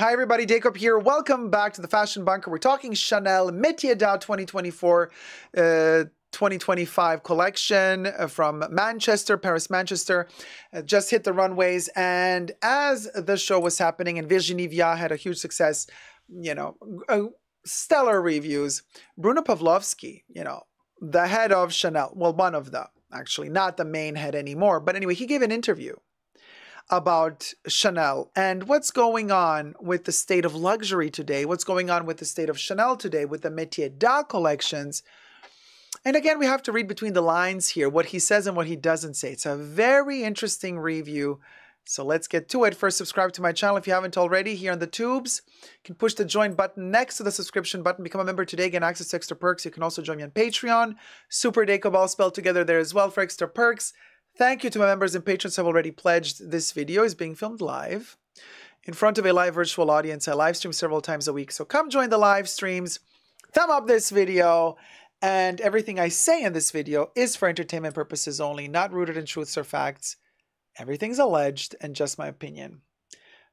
Hi, everybody. Dacob here. Welcome back to the Fashion Bunker. We're talking Chanel Métier d'Art 2024 uh, 2025 collection uh, from Manchester, Paris, Manchester. Uh, just hit the runways. And as the show was happening and Virginie Viard had a huge success, you know, uh, stellar reviews, Bruno Pavlovsky, you know, the head of Chanel, well, one of the, actually, not the main head anymore. But anyway, he gave an interview about Chanel and what's going on with the state of luxury today, what's going on with the state of Chanel today, with the Métier d'Art collections. And again, we have to read between the lines here what he says and what he doesn't say. It's a very interesting review. So let's get to it. First, subscribe to my channel if you haven't already here on the tubes. You can push the join button next to the subscription button. Become a member today, get access to extra perks. You can also join me on Patreon. Super Dacob all spelled together there as well for extra perks. Thank you to my members and patrons who have already pledged. This video is being filmed live in front of a live virtual audience. I live stream several times a week, so come join the live streams. Thumb up this video, and everything I say in this video is for entertainment purposes only, not rooted in truths or facts. Everything's alleged and just my opinion.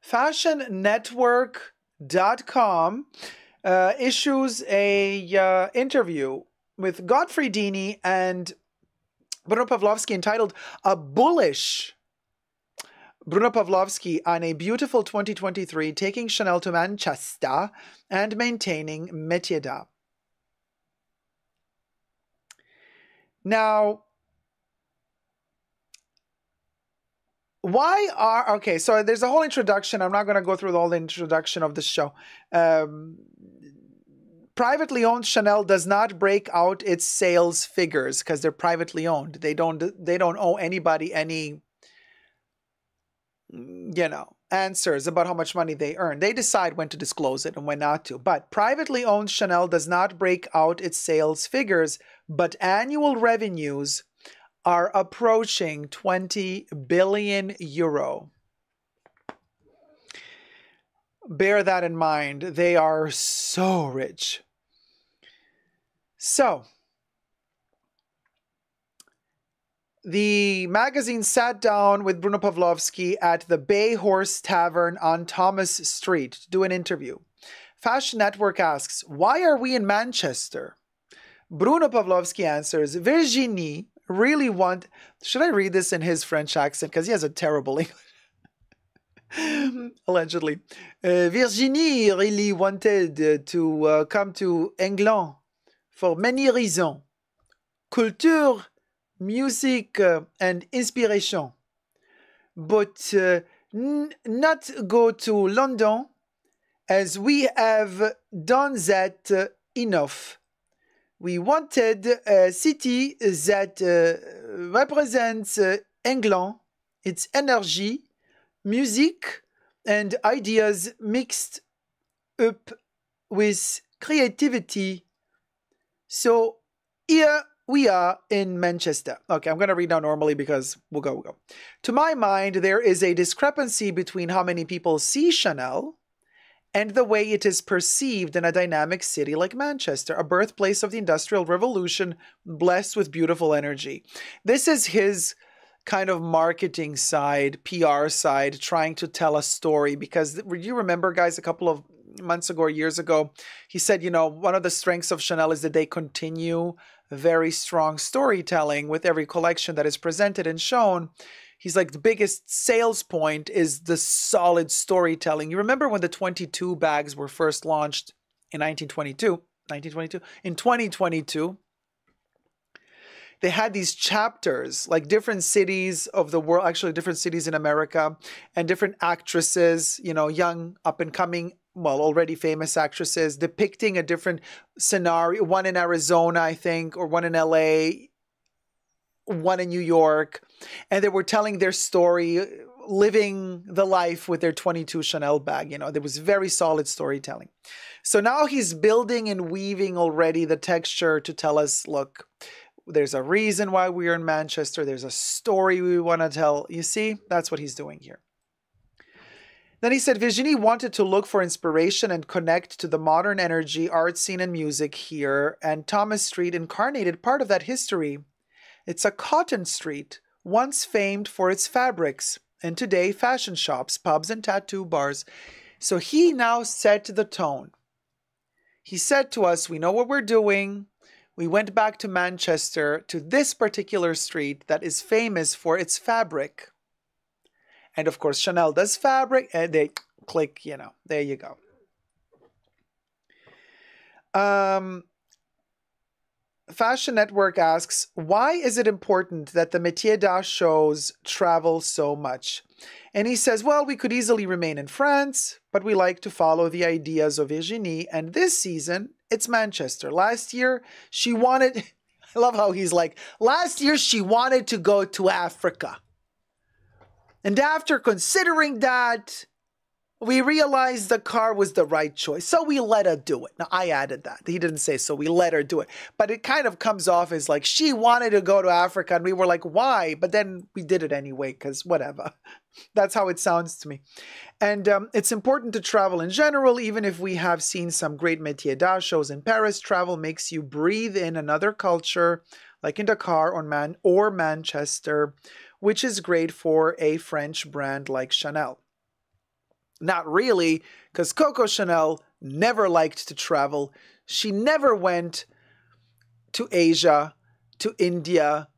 FashionNetwork.com uh, issues a uh, interview with Godfrey Deeny and Bruno Pavlovsky entitled A Bullish Bruno Pavlovsky on a beautiful 2023 taking Chanel to Manchester and maintaining Métier d'Art. Now, why are okay? So there's a whole introduction. I'm not going to go through the introduction of the show. Um, privately owned Chanel does not break out its sales figures because they're privately owned. They don't they don't owe anybody any you know answers about how much money they earn. They decide when to disclose it and when not to. But privately owned Chanel does not break out its sales figures, but annual revenues are approaching 20 billion euro bear that in mind. They are so rich. So, the magazine sat down with Bruno Pavlovsky at the Bay Horse Tavern on Thomas Street to do an interview. Fashion Network asks, Why are we in Manchester? Bruno Pavlovsky answers, Virginie really want. Should I read this in his French accent? Because he has a terrible English. Allegedly. Uh, Virginie really wanted uh, to uh, come to England for many reasons culture, music, uh, and inspiration. But uh, not go to London as we have done that uh, enough. We wanted a city that uh, represents uh, England, its energy, music, and ideas mixed up with creativity so here we are in Manchester. Okay, I'm going to read now normally because we'll go, we'll go. To my mind, there is a discrepancy between how many people see Chanel and the way it is perceived in a dynamic city like Manchester, a birthplace of the Industrial Revolution, blessed with beautiful energy. This is his kind of marketing side, PR side, trying to tell a story. Because you remember, guys, a couple of months ago or years ago, he said, you know, one of the strengths of Chanel is that they continue very strong storytelling with every collection that is presented and shown. He's like, the biggest sales point is the solid storytelling. You remember when the 22 bags were first launched in 1922? 1922? In 2022, they had these chapters, like different cities of the world, actually different cities in America, and different actresses, you know, young up and coming well, already famous actresses depicting a different scenario, one in Arizona, I think, or one in LA, one in New York. And they were telling their story, living the life with their 22 Chanel bag. You know, there was very solid storytelling. So now he's building and weaving already the texture to tell us look, there's a reason why we're in Manchester, there's a story we want to tell. You see, that's what he's doing here. Then he said Virginie wanted to look for inspiration and connect to the modern energy, art scene, and music here, and Thomas Street incarnated part of that history. It's a cotton street, once famed for its fabrics, and today fashion shops, pubs, and tattoo bars. So he now set the tone. He said to us, We know what we're doing. We went back to Manchester to this particular street that is famous for its fabric. And of course, Chanel does fabric, and they click, you know, there you go. Um, Fashion Network asks, why is it important that the Métier d'Art shows travel so much? And he says, well, we could easily remain in France, but we like to follow the ideas of Virginie. And this season, it's Manchester. Last year, she wanted, I love how he's like, last year she wanted to go to Africa. And after considering that, we realized Dakar was the right choice. So we let her do it. Now, I added that. He didn't say so. We let her do it. But it kind of comes off as like she wanted to go to Africa and we were like, why? But then we did it anyway because whatever. That's how it sounds to me. And um, it's important to travel in general, even if we have seen some great métier d'art shows in Paris. Travel makes you breathe in another culture, like in Dakar or, Man- or Manchester, which is great for a French brand like Chanel. Not really, because Coco Chanel never liked to travel. She never went to Asia, to India.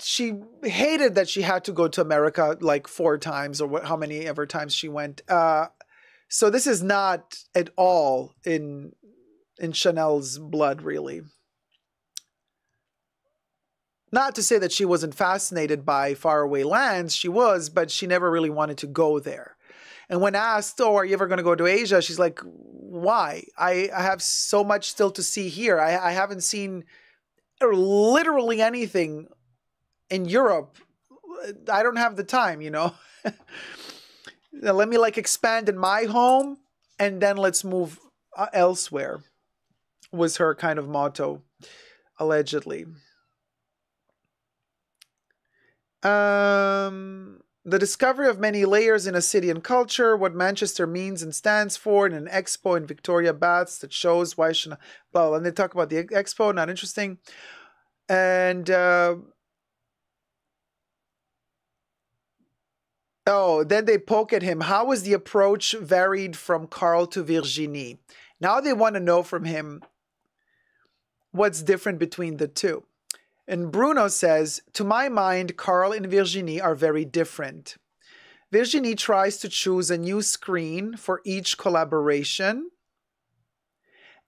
She hated that she had to go to America like four times or how many ever times she went. Uh, so this is not at all in in Chanel's blood, really. Not to say that she wasn't fascinated by faraway lands, she was, but she never really wanted to go there. And when asked, "Oh, are you ever going to go to Asia?" she's like, "Why? I, I have so much still to see here. I, I haven't seen literally anything in Europe. I don't have the time, you know. Let me like expand in my home, and then let's move uh, elsewhere." Was her kind of motto, allegedly. Um the discovery of many layers in a city and culture, what Manchester means and stands for, in an expo in Victoria Baths that shows why should blah, blah. And they talk about the expo, not interesting. And uh, oh, then they poke at him. How was the approach varied from Karl to Virginie? Now they want to know from him what's different between the two. And Bruno says, To my mind, Karl and Virginie are very different. Virginie tries to choose a new screen for each collaboration,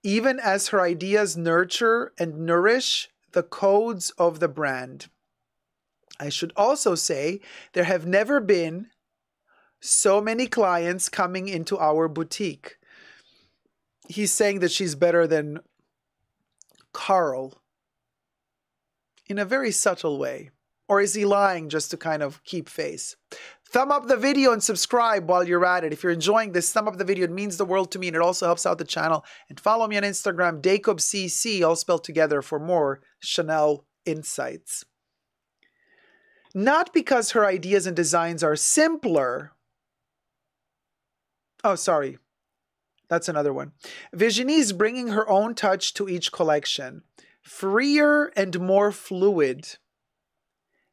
even as her ideas nurture and nourish the codes of the brand. I should also say there have never been so many clients coming into our boutique. He's saying that she's better than Karl in a very subtle way? Or is he lying just to kind of keep face? Thumb up the video and subscribe while you're at it. If you're enjoying this, thumb up the video. It means the world to me and it also helps out the channel. And follow me on Instagram, DacobCC, all spelled together for more Chanel insights. Not because her ideas and designs are simpler. Oh, sorry. That's another one. Virginie's bringing her own touch to each collection freer and more fluid,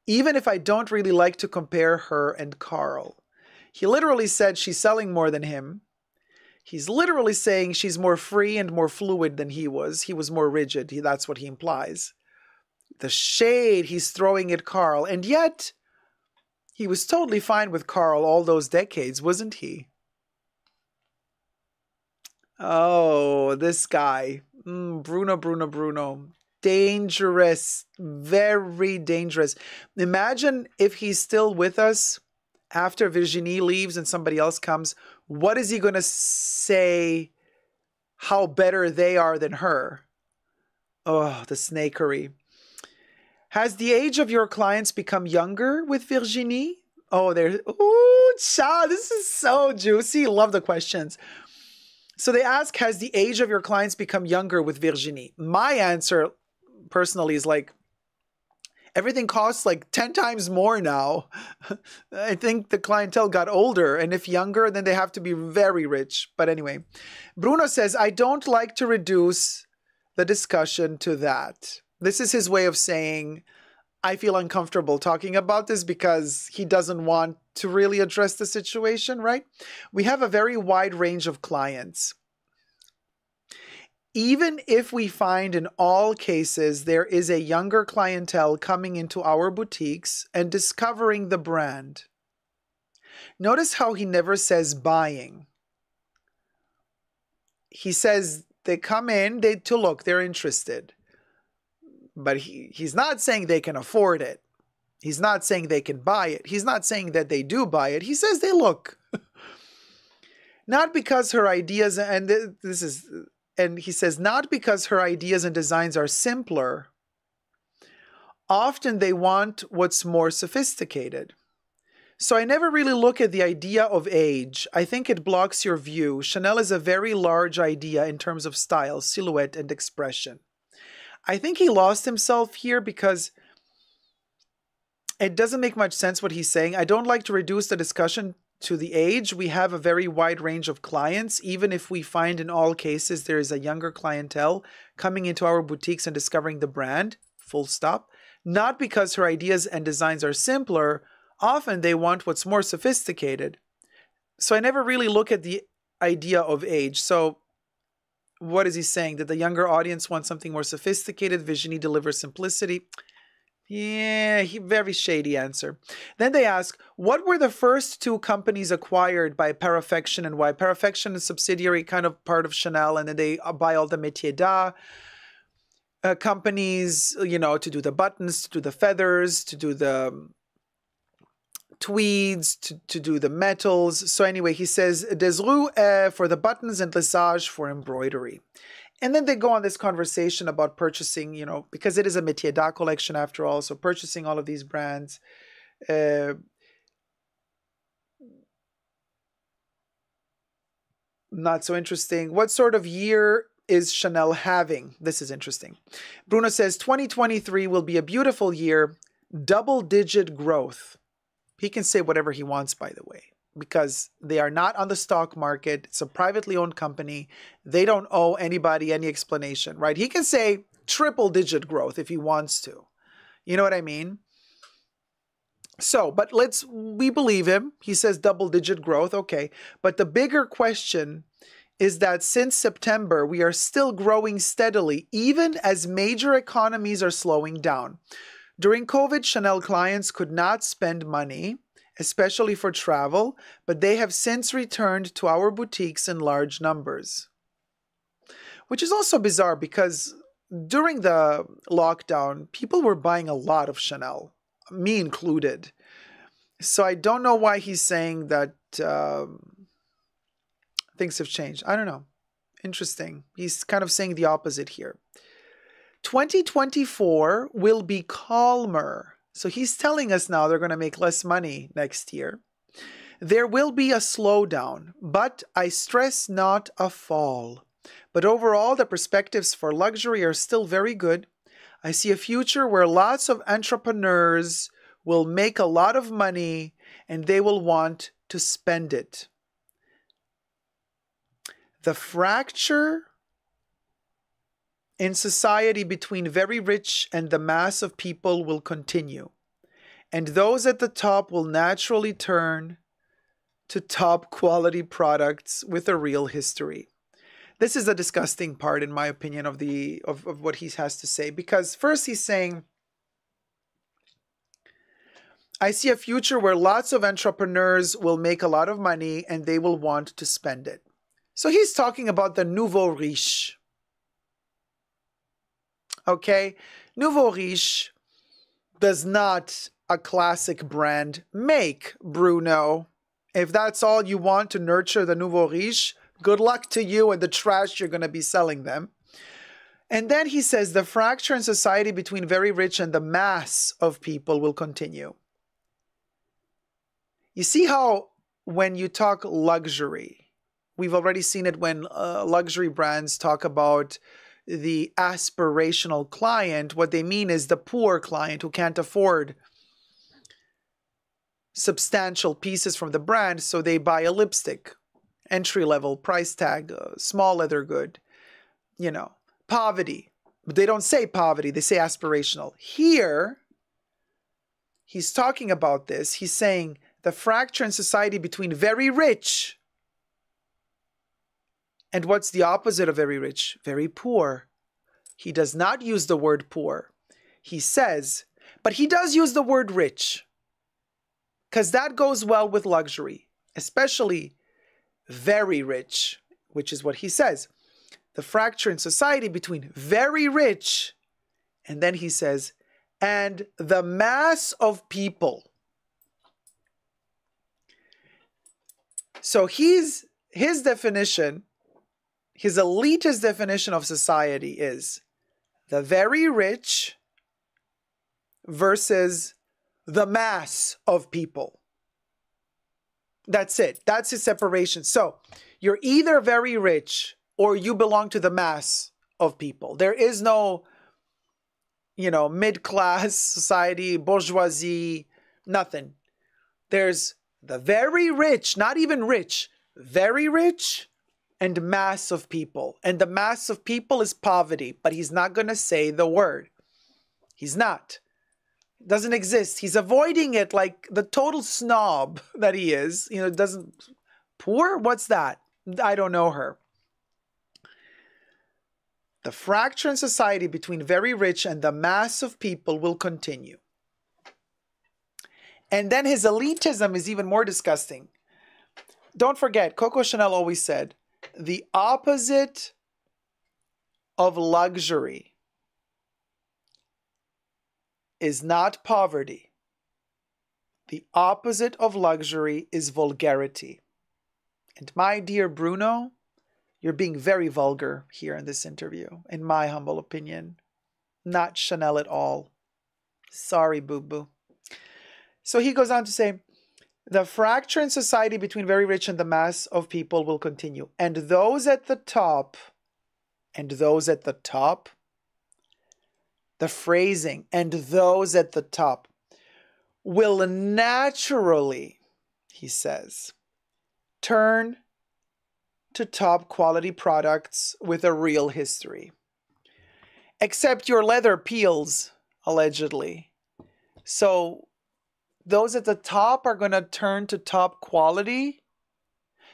even if I don't really like to compare her and Karl. He literally said she's selling more than him. He's literally saying she's more free and more fluid than he was. He was more rigid. He, that's what he implies. The shade he's throwing at Karl. And yet, he was totally fine with Karl all those decades, wasn't he? Oh, this guy. Mm, Bruno, Bruno, Bruno dangerous, very dangerous. Imagine if he's still with us after Virginie leaves and somebody else comes. What is he going to say? How better they are than her? Oh, the snakery. Has the age of your clients become younger with Virginie? Oh, there. Oh, cha, this is so juicy. Love the questions. So they ask, has the age of your clients become younger with Virginie? My answer personally is like everything costs like 10 times more now. I think the clientele got older, and if younger, then they have to be very rich. But anyway, Bruno says, I don't like to reduce the discussion to that. This is his way of saying, I feel uncomfortable talking about this because he doesn't want to really address the situation, right? We have a very wide range of clients. Even if we find in all cases there is a younger clientele coming into our boutiques and discovering the brand, notice how he never says buying. He says they come in they to look, they're interested. But he, he's not saying they can afford it. He's not saying they can buy it. He's not saying that they do buy it. He says they look. not because her ideas, and this is, and he says, not because her ideas and designs are simpler. Often they want what's more sophisticated. So I never really look at the idea of age. I think it blocks your view. Chanel is a very large idea in terms of style, silhouette, and expression. I think he lost himself here because it doesn't make much sense what he's saying. I don't like to reduce the discussion to the age. We have a very wide range of clients, even if we find in all cases there is a younger clientele coming into our boutiques and discovering the brand, full stop. Not because her ideas and designs are simpler, often they want what's more sophisticated. So I never really look at the idea of age. So what is he saying? That the younger audience wants something more sophisticated? Virginie delivers simplicity. Yeah, he, very shady answer. Then they ask, what were the first two companies acquired by Paraffection and why? Paraffection is subsidiary, kind of part of Chanel, and then they uh, buy all the métier d'art uh, companies, you know, to do the buttons, to do the feathers, to do the um, tweeds, to, to do the metals. So anyway, he says, Des uh, for the buttons and Lesage for embroidery. And then they go on this conversation about purchasing, you know, because it is a métier d'art collection after all. So purchasing all of these brands. Uh, not so interesting. What sort of year is Chanel having? This is interesting. Bruno says 2023 will be a beautiful year, double digit growth. He can say whatever he wants, by the way because they are not on the stock market. It's a privately owned company. They don't owe anybody any explanation, right? He can say triple digit growth if he wants to. You know what I mean? So, but let's, we believe him. He says double digit growth. Okay. But the bigger question is that since September, we are still growing steadily, even as major economies are slowing down. During COVID, Chanel clients could not spend money especially for travel, but they have since returned to our boutiques in large numbers. Which is also bizarre because during the lockdown, people were buying a lot of Chanel, me included. So I don't know why he's saying that um, things have changed. I don't know. Interesting. He's kind of saying the opposite here. 2024 will be calmer so he's telling us now they're going to make less money next year. There will be a slowdown, but I stress not a fall. But overall, the perspectives for luxury are still very good. I see a future where lots of entrepreneurs will make a lot of money and they will want to spend it. The fracture in society between very rich and the mass of people will continue. And those at the top will naturally turn to top quality products with a real history. This is a disgusting part, in my opinion, of the of, of what he has to say. Because first he's saying I see a future where lots of entrepreneurs will make a lot of money and they will want to spend it. So he's talking about the nouveau riche. Okay? Nouveau Riche does not a classic brand make, Bruno. If that's all you want to nurture the Nouveau Riche, good luck to you and the trash you're going to be selling them. And then he says the fracture in society between very rich and the mass of people will continue. You see how when you talk luxury, we've already seen it when uh, luxury brands talk about the aspirational client, what they mean is the poor client who can't afford substantial pieces from the brand, so they buy a lipstick, entry level, price tag, uh, small leather good, you know, poverty. But they don't say poverty, they say aspirational. Here, he's talking about this, he's saying the fracture in society between very rich and what's the opposite of very rich? Very poor. He does not use the word poor. He says, but he does use the word rich because that goes well with luxury, especially very rich, which is what he says. The fracture in society between very rich and then he says, and the mass of people. So he's his definition, his elitist definition of society is the very rich versus the mass of people. That's it. That's his separation. So you're either very rich or you belong to the mass of people. There is no you know, mid class society, bourgeoisie, nothing. There's the very rich, not even rich, very rich, and mass of people. And the mass of people is poverty, but he's not going to say the word. He's not. It doesn't exist. He's avoiding it like the total snob that he is. You know, doesn't. Poor? What's that? I don't know her. The fracture in society between very rich and the mass of people will continue. And then his elitism is even more disgusting. Don't forget, Coco Chanel always said the opposite of luxury is not poverty. The opposite of luxury is vulgarity. And my dear Bruno, you're being very vulgar here in this interview, in my humble opinion. Not Chanel at all. Sorry, boo boo. So he goes on to say, the fracture in society between very rich and the mass of people will continue. And those at the top, and those at the top, the phrasing, and those at the top will naturally, he says, turn to top quality products with a real history. Except your leather peels, allegedly. So those at the top are going to turn to top quality.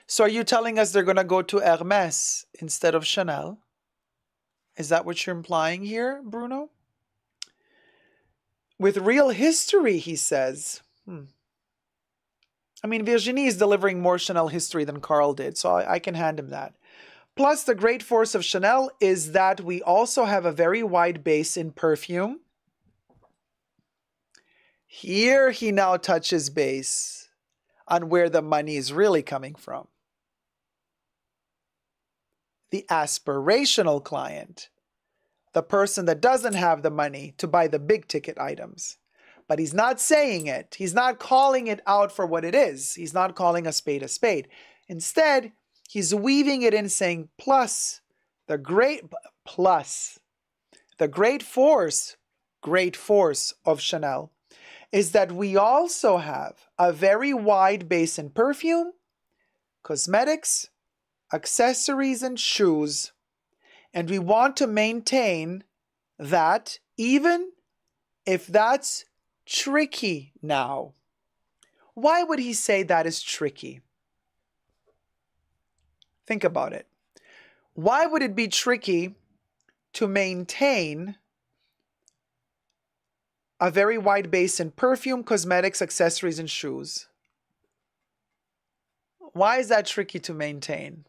So are you telling us they're going to go to Hermes instead of Chanel? Is that what you're implying here, Bruno? With real history, he says. Hmm. I mean, Virginie is delivering more Chanel history than Karl did, so I, I can hand him that. Plus, the great force of Chanel is that we also have a very wide base in perfume. Here he now touches base on where the money is really coming from. The aspirational client, the person that doesn't have the money to buy the big ticket items but he's not saying it. He's not calling it out for what it is. He's not calling a spade a spade. Instead, he's weaving it in saying, plus the great plus the great force, great force of Chanel is that we also have a very wide base in perfume, cosmetics, accessories, and shoes. And we want to maintain that even if that's tricky now. Why would he say that is tricky? Think about it. Why would it be tricky to maintain a very wide base in perfume, cosmetics, accessories, and shoes? Why is that tricky to maintain?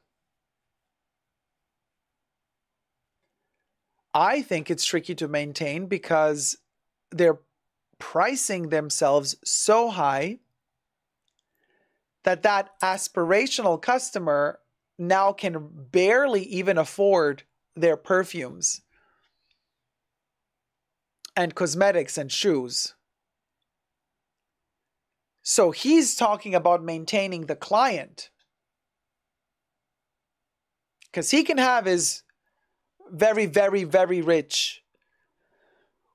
I think it's tricky to maintain because they're pricing themselves so high that that aspirational customer now can barely even afford their perfumes and cosmetics and shoes. So he's talking about maintaining the client. Because he can have his very, very, very rich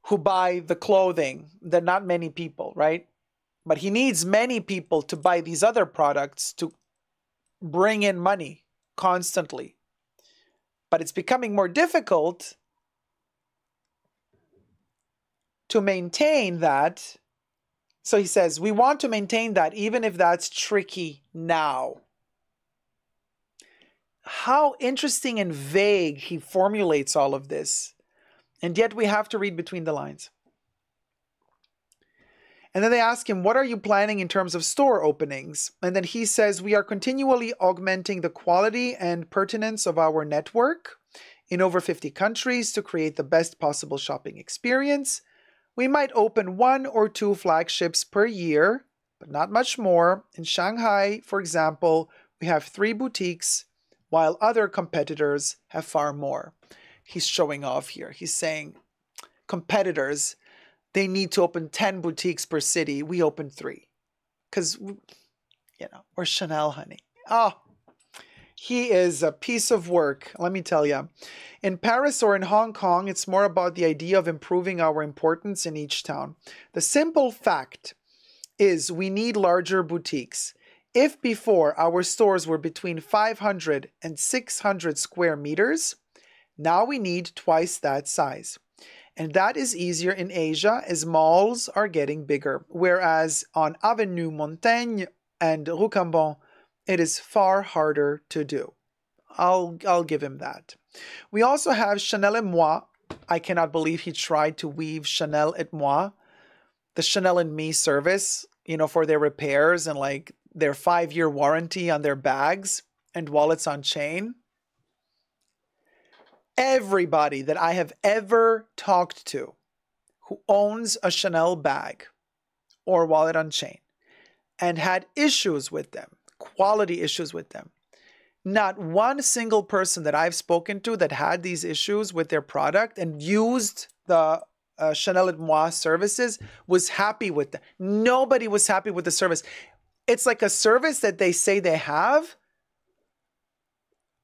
who buy the clothing. They're not many people, right? But he needs many people to buy these other products to bring in money constantly. But it's becoming more difficult to maintain that So he says, we want to maintain that even if that's tricky now. How interesting and vague he formulates all of this. And yet we have to read between the lines. And then they ask him, What are you planning in terms of store openings? And then he says, We are continually augmenting the quality and pertinence of our network in over 50 countries to create the best possible shopping experience. We might open one or two flagships per year, but not much more. In Shanghai, for example, we have three boutiques, while other competitors have far more. He's showing off here. He's saying, competitors they need to open 10 boutiques per city. We open three. Because, you know, we're Chanel, honey. Oh, he is a piece of work, let me tell you. In Paris or in Hong Kong, it's more about the idea of improving our importance in each town. The simple fact is we need larger boutiques. If before our stores were between 500 and 600 square meters, now we need twice that size. And that is easier in Asia as malls are getting bigger. Whereas on Avenue Montaigne and Rue Cambon, it is far harder to do. I'll, I'll give him that. We also have Chanel et Moi. I cannot believe he tried to weave Chanel et Moi, the Chanel and Me service, you know, for their repairs and like their five year warranty on their bags and wallets on chain everybody that I have ever talked to who owns a Chanel bag or wallet on chain and had issues with them, quality issues with them. Not one single person that I've spoken to that had these issues with their product and used the uh, Chanel et Moi services was happy with them. Nobody was happy with the service. It's like a service that they say they have,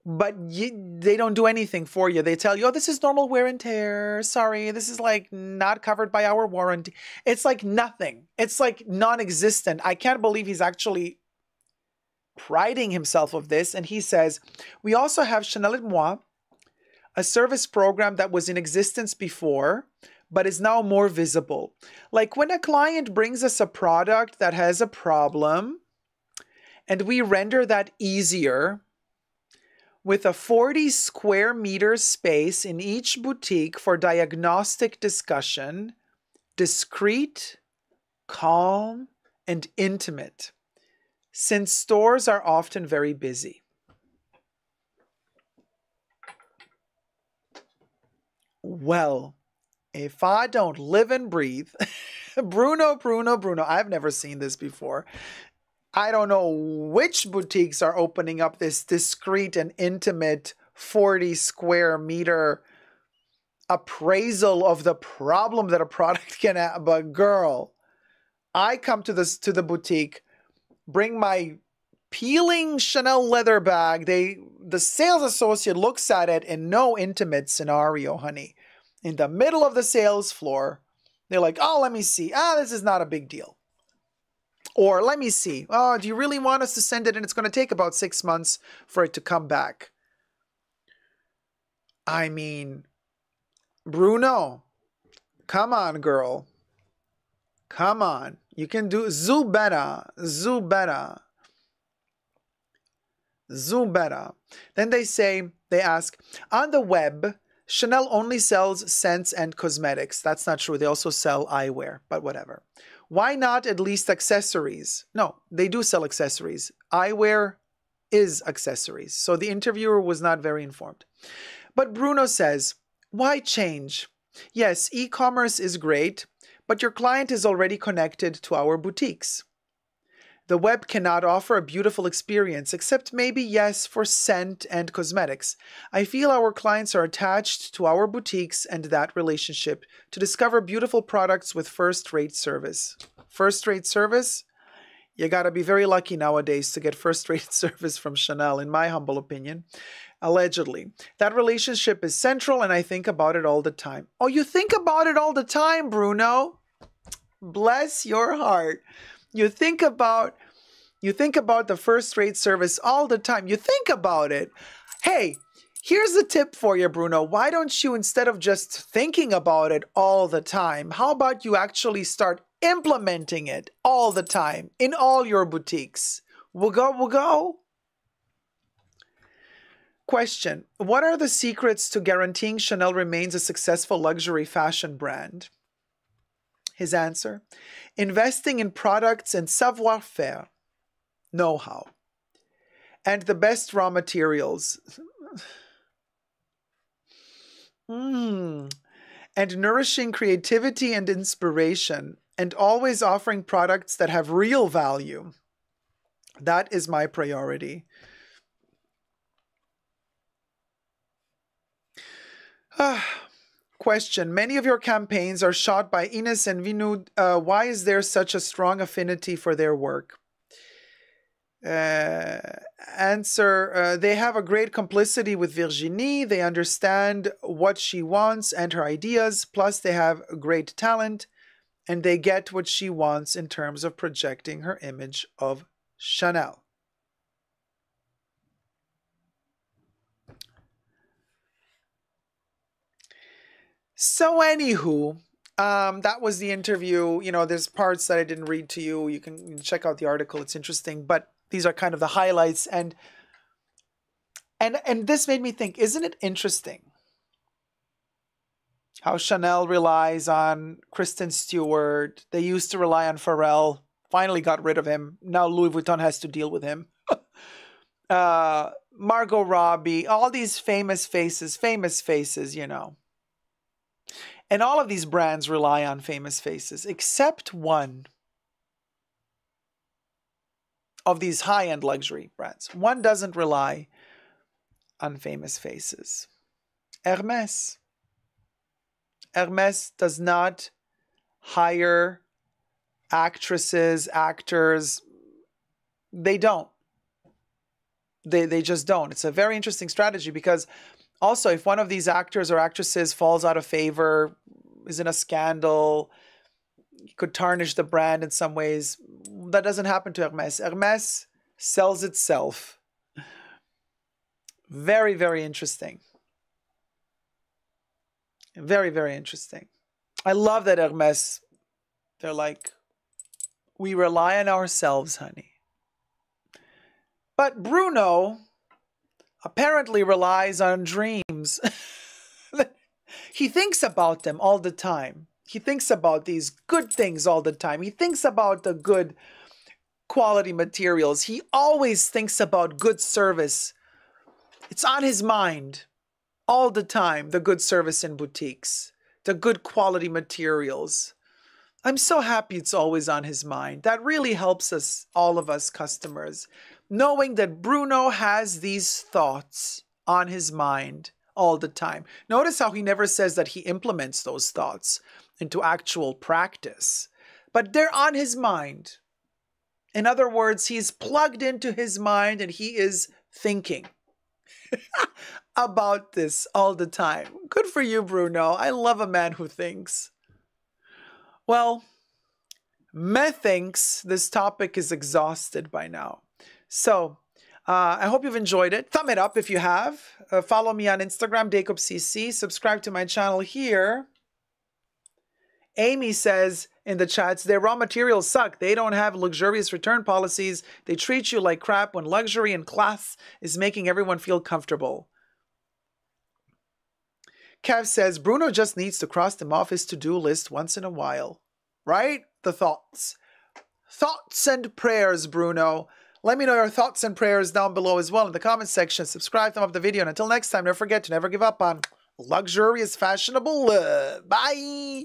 but you, they don't do anything for you. They tell you, oh, this is normal wear and tear. Sorry, this is like not covered by our warranty. It's like nothing. It's like non existent. I can't believe he's actually priding himself of this. And he says, we also have Chanel et Moi, a service program that was in existence before, but is now more visible. Like when a client brings us a product that has a problem, and we render that easier with a 40 square meter space in each boutique for diagnostic discussion, discreet, calm, and intimate, since stores are often very busy. Well, if I don't live and breathe, Bruno, Bruno, Bruno, I've never seen this before. I don't know which boutiques are opening up this discreet and intimate 40 square meter appraisal of the problem that a product can have. But girl, I come to this to the boutique, bring my peeling Chanel leather bag. They the sales associate looks at it in no intimate scenario, honey. In the middle of the sales floor, they're like, "Oh, let me see. Ah, this is not a big deal." Or let me see. Oh, do you really want us to send it? And it's going to take about six months for it to come back. I mean, Bruno, come on, girl. Come on. You can do Zubera. Zubera. Zubera. Then they say, they ask, on the web, Chanel only sells scents and cosmetics. That's not true. They also sell eyewear, but whatever. Why not at least accessories? No, they do sell accessories. Eyewear is accessories. So the interviewer was not very informed. But Bruno says, why change? Yes, e commerce is great, but your client is already connected to our boutiques. The web cannot offer a beautiful experience, except maybe, yes, for scent and cosmetics. I feel our clients are attached to our boutiques and that relationship to discover beautiful products with first rate service. First rate service? You gotta be very lucky nowadays to get first rate service from Chanel, in my humble opinion. Allegedly. That relationship is central, and I think about it all the time. Oh, you think about it all the time, Bruno? Bless your heart. You think about you think about the first rate service all the time. You think about it. Hey, here's a tip for you, Bruno. Why don't you, instead of just thinking about it all the time, how about you actually start implementing it all the time in all your boutiques. We'll go, we'll go. Question What are the secrets to guaranteeing Chanel remains a successful luxury fashion brand? His answer investing in products and savoir faire, know how, and the best raw materials. mm. And nourishing creativity and inspiration, and always offering products that have real value. That is my priority. Question. Many of your campaigns are shot by Inez and Vinoodh. Uh, why is there such a strong affinity for their work? Uh, answer uh, They have a great complicity with Virginie. They understand what she wants and her ideas. Plus, they have great talent and they get what she wants in terms of projecting her image of Chanel. So, anywho, um, that was the interview. You know, there's parts that I didn't read to you. You can check out the article; it's interesting. But these are kind of the highlights, and and and this made me think: Isn't it interesting how Chanel relies on Kristen Stewart? They used to rely on Pharrell. Finally, got rid of him. Now Louis Vuitton has to deal with him. uh, Margot Robbie, all these famous faces, famous faces, you know. And all of these brands rely on famous faces, except one of these high end luxury brands. One doesn't rely on famous faces Hermes. Hermes does not hire actresses, actors. They don't. They, they just don't. It's a very interesting strategy because also, if one of these actors or actresses falls out of favor, is in a scandal, could tarnish the brand in some ways, that doesn't happen to Hermes. Hermes sells itself. Very, very interesting. Very, very interesting. I love that Hermes, they're like, we rely on ourselves, honey. But Bruno, apparently relies on dreams. he thinks about them all the time. He thinks about these good things all the time. He thinks about the good quality materials. He always thinks about good service. It's on his mind all the time the good service in boutiques, the good quality materials. I'm so happy it's always on his mind. That really helps us, all of us customers knowing that Bruno has these thoughts on his mind all the time. Notice how he never says that he implements those thoughts into actual practice, but they're on his mind. In other words, he's plugged into his mind and he is thinking about this all the time. Good for you, Bruno. I love a man who thinks. Well, methinks this topic is exhausted by now. So uh, I hope you've enjoyed it. Thumb it up if you have. Uh, follow me on Instagram, DacobCC. Subscribe to my channel here. Amy says in the chats, their raw materials suck. They don't have luxurious return policies. They treat you like crap when luxury and class is making everyone feel comfortable. Kev says, Bruno just needs to cross them off his to do list once in a while. Right? The thoughts. Thoughts and prayers, Bruno. Let me know your thoughts and prayers down below as well in the comment section. Subscribe, thumb up the video, and until next time, never forget to never give up on luxurious, fashionable love. Bye!